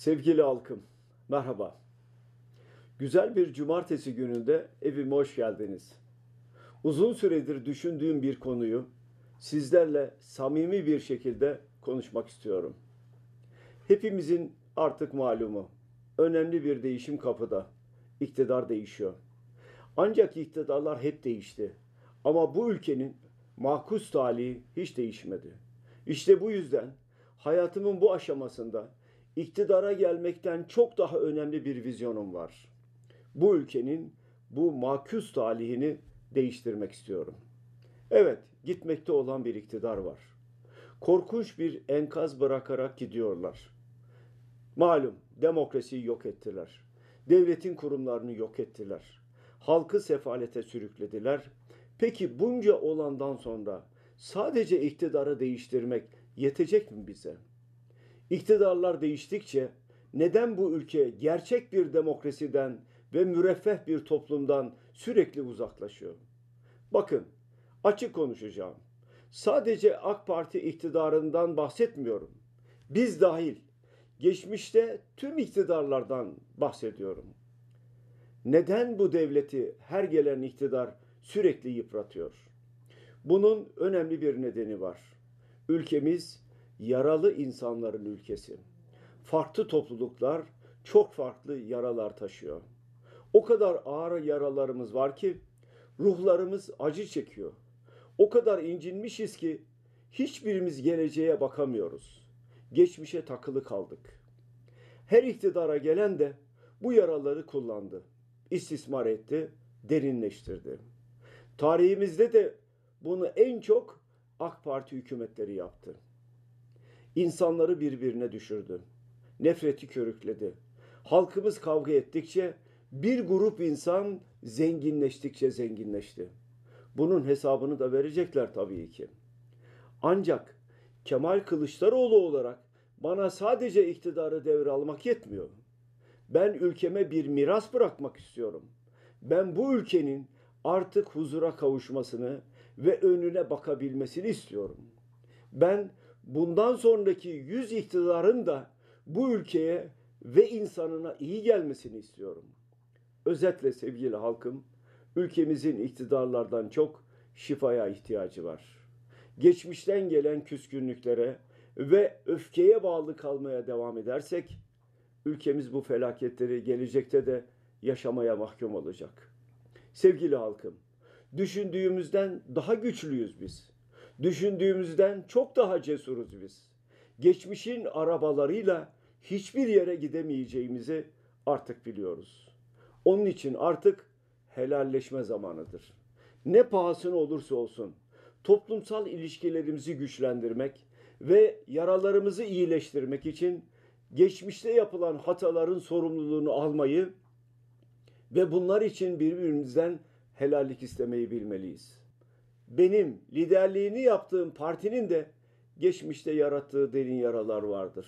Sevgili halkım, merhaba. Güzel bir cumartesi gününde evime hoş geldiniz. Uzun süredir düşündüğüm bir konuyu sizlerle samimi bir şekilde konuşmak istiyorum. Hepimizin artık malumu önemli bir değişim kapıda. İktidar değişiyor. Ancak iktidarlar hep değişti. Ama bu ülkenin makus talihi hiç değişmedi. İşte bu yüzden hayatımın bu aşamasında iktidara gelmekten çok daha önemli bir vizyonum var. Bu ülkenin bu makus talihini değiştirmek istiyorum. Evet, gitmekte olan bir iktidar var. Korkunç bir enkaz bırakarak gidiyorlar. Malum demokrasiyi yok ettiler. Devletin kurumlarını yok ettiler. Halkı sefalete sürüklediler. Peki bunca olandan sonra sadece iktidarı değiştirmek yetecek mi bize? İktidarlar değiştikçe neden bu ülke gerçek bir demokrasiden ve müreffeh bir toplumdan sürekli uzaklaşıyor? Bakın, açık konuşacağım. Sadece AK Parti iktidarından bahsetmiyorum. Biz dahil geçmişte tüm iktidarlardan bahsediyorum. Neden bu devleti her gelen iktidar sürekli yıpratıyor? Bunun önemli bir nedeni var. Ülkemiz yaralı insanların ülkesi. Farklı topluluklar çok farklı yaralar taşıyor. O kadar ağır yaralarımız var ki ruhlarımız acı çekiyor. O kadar incinmişiz ki hiçbirimiz geleceğe bakamıyoruz. Geçmişe takılı kaldık. Her iktidara gelen de bu yaraları kullandı. istismar etti, derinleştirdi. Tarihimizde de bunu en çok AK Parti hükümetleri yaptı. İnsanları birbirine düşürdü. Nefreti körükledi. Halkımız kavga ettikçe bir grup insan zenginleştikçe zenginleşti. Bunun hesabını da verecekler tabii ki. Ancak Kemal Kılıçdaroğlu olarak bana sadece iktidarı devralmak yetmiyor. Ben ülkeme bir miras bırakmak istiyorum. Ben bu ülkenin artık huzura kavuşmasını ve önüne bakabilmesini istiyorum. Ben bundan sonraki yüz iktidarın da bu ülkeye ve insanına iyi gelmesini istiyorum. Özetle sevgili halkım, ülkemizin iktidarlardan çok şifaya ihtiyacı var. Geçmişten gelen küskünlüklere ve öfkeye bağlı kalmaya devam edersek ülkemiz bu felaketleri gelecekte de yaşamaya mahkum olacak. Sevgili halkım, düşündüğümüzden daha güçlüyüz biz. Düşündüğümüzden çok daha cesuruz biz. Geçmişin arabalarıyla hiçbir yere gidemeyeceğimizi artık biliyoruz. Onun için artık helalleşme zamanıdır. Ne pahasına olursa olsun toplumsal ilişkilerimizi güçlendirmek ve yaralarımızı iyileştirmek için geçmişte yapılan hataların sorumluluğunu almayı ve bunlar için birbirimizden helallik istemeyi bilmeliyiz. Benim liderliğini yaptığım partinin de geçmişte yarattığı derin yaralar vardır.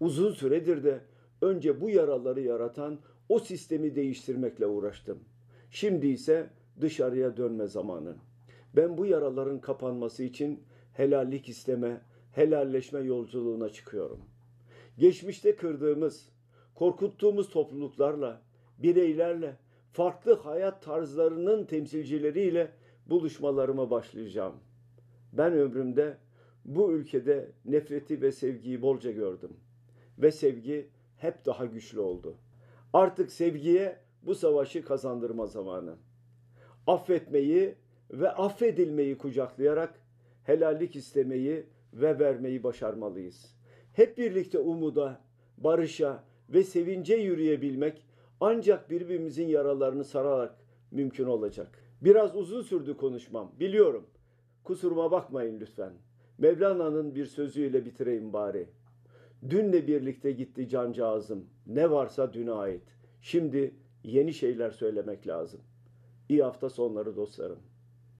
Uzun süredir de önce bu yaraları yaratan o sistemi değiştirmekle uğraştım. Şimdi ise dışarıya dönme zamanı. Ben bu yaraların kapanması için helallik isteme, helalleşme yolculuğuna çıkıyorum. Geçmişte kırdığımız, korkuttuğumuz topluluklarla, bireylerle, farklı hayat tarzlarının temsilcileriyle buluşmalarıma başlayacağım. Ben ömrümde bu ülkede nefreti ve sevgiyi bolca gördüm. Ve sevgi hep daha güçlü oldu. Artık sevgiye bu savaşı kazandırma zamanı. Affetmeyi ve affedilmeyi kucaklayarak helallik istemeyi ve vermeyi başarmalıyız. Hep birlikte umuda, barışa ve sevince yürüyebilmek ancak birbirimizin yaralarını sararak mümkün olacak. Biraz uzun sürdü konuşmam, biliyorum. Kusuruma bakmayın lütfen. Mevlana'nın bir sözüyle bitireyim bari. Dünle birlikte gitti cancağızım. Ne varsa düne ait. Şimdi yeni şeyler söylemek lazım. İyi hafta sonları dostlarım.